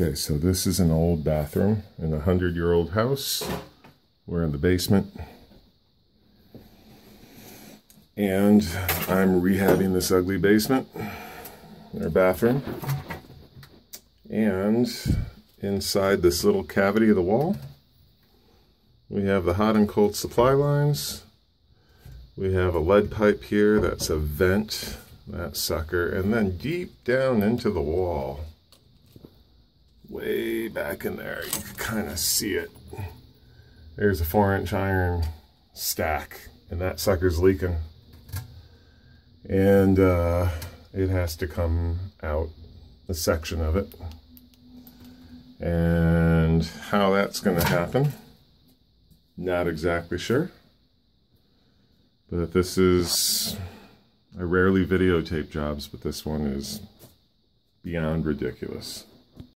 Okay, so this is an old bathroom in a hundred year old house. We're in the basement. And I'm rehabbing this ugly basement, our bathroom. And inside this little cavity of the wall, we have the hot and cold supply lines. We have a lead pipe here, that's a vent, that sucker. And then deep down into the wall, way back in there. You can kind of see it. There's a four inch iron stack and that sucker's leaking. And uh, it has to come out, a section of it. And how that's going to happen, not exactly sure. But this is, I rarely videotape jobs, but this one is beyond ridiculous.